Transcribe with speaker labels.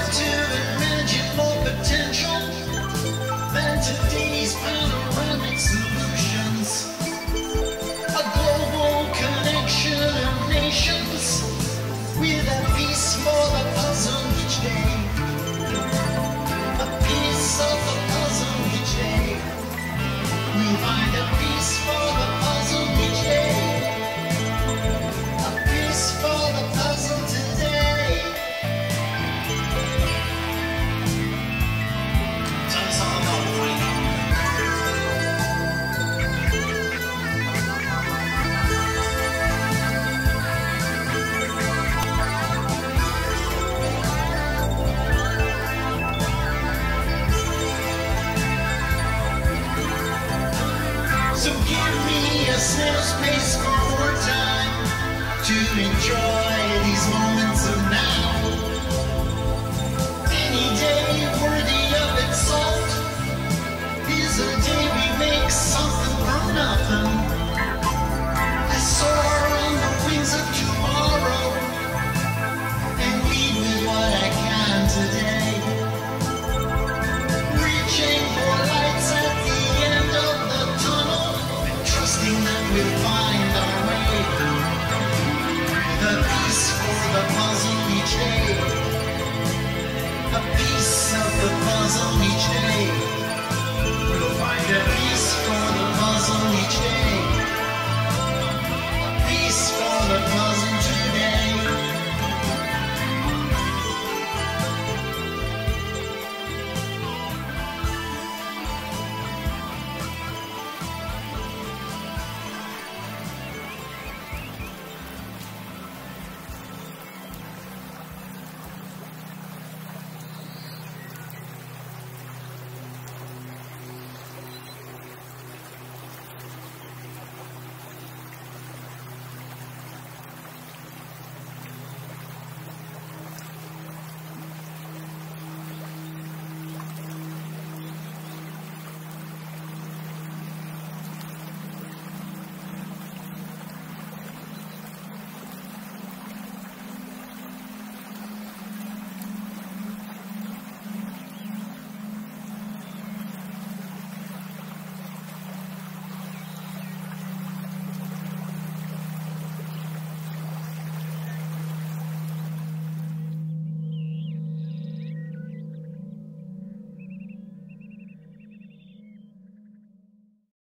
Speaker 1: to imagine more potential.